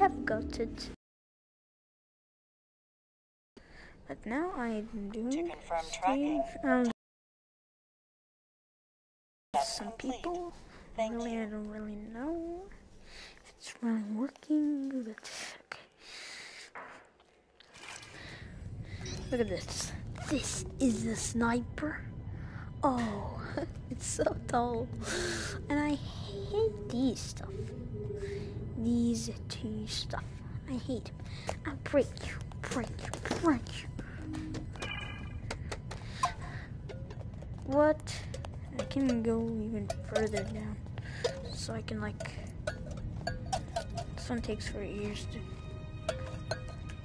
have got it. But now I'm doing To confirm stream, tracking. um, some people. Thank really, you. I don't really know if it's really working, but okay. Look at this. This is the sniper. Oh, it's so tall. And I hate these stuff. These two stuff. I hate. I break you, break you, break you. What? I can go even further down. So I can like this one takes for years to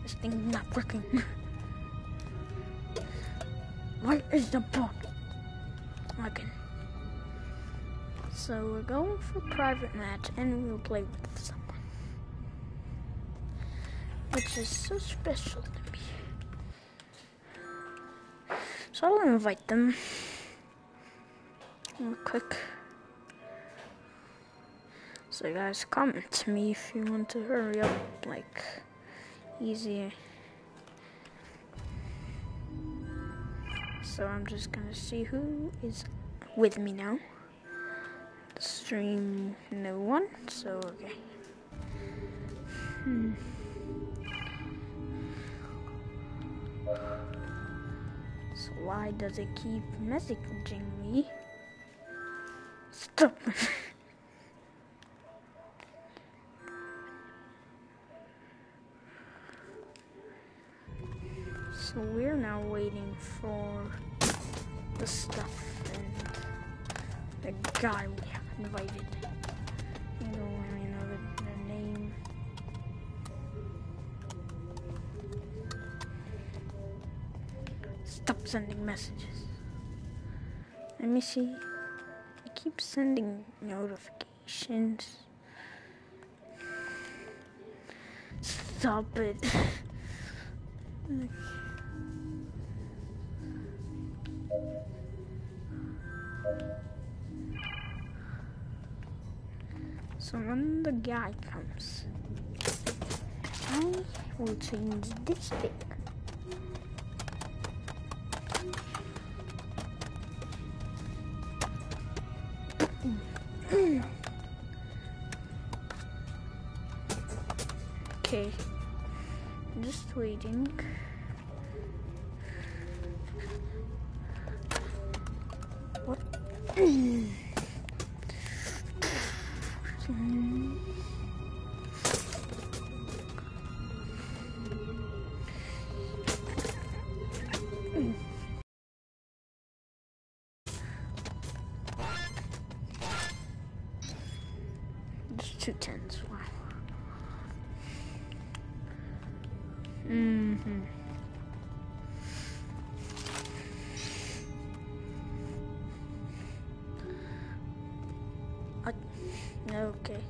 this thing's not working. Where is the ball? Okay. So we're going for private match and we'll play with someone. Which is so special to me. So I'll invite them real quick. So guys, comment to me if you want to hurry up, like, easy. So I'm just gonna see who is with me now. The stream no one, so okay. Hmm. Why does it keep messaging me? Stop. so we're now waiting for the stuff and the guy we have invited. Sending messages. Let me see. I keep sending notifications. Stop it. So when the guy comes, I will change this thing. Just waiting. What? Just two tens. Wow. Okay.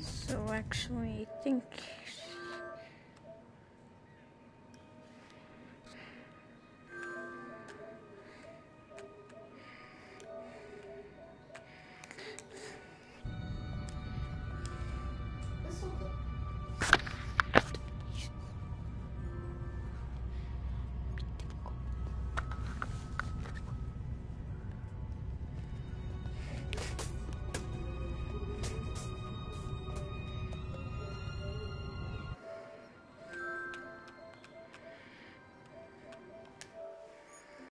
So actually, I think